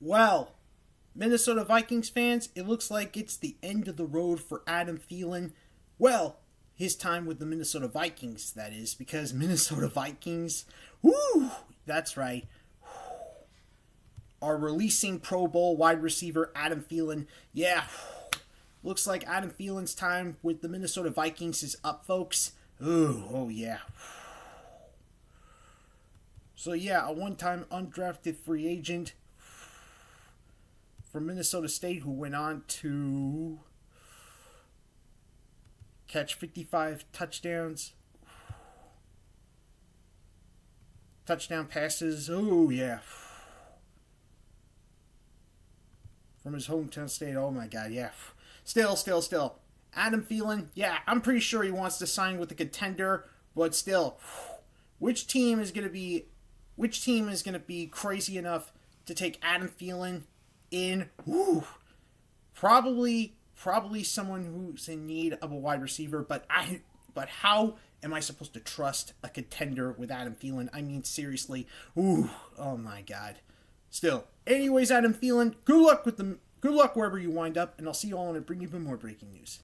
Well, Minnesota Vikings fans, it looks like it's the end of the road for Adam Thielen. Well, his time with the Minnesota Vikings, that is, because Minnesota Vikings, whoo, that's right, are releasing Pro Bowl wide receiver Adam Thielen. Yeah, looks like Adam Thielen's time with the Minnesota Vikings is up, folks. Ooh, oh yeah. So yeah, a one-time undrafted free agent from Minnesota State who went on to catch 55 touchdowns. Touchdown passes. Oh, yeah. From his hometown state. Oh, my God. Yeah. Still, still, still. Adam Thielen. Yeah, I'm pretty sure he wants to sign with the contender. But still, which team is going to be... Which team is going to be crazy enough to take Adam Thielen in? Woo, probably probably someone who's in need of a wide receiver, but I but how am I supposed to trust a contender with Adam Thielen? I mean seriously. Ooh, oh my god. Still. Anyways, Adam Thielen, good luck with the good luck wherever you wind up, and I'll see you all when I bring you more breaking news.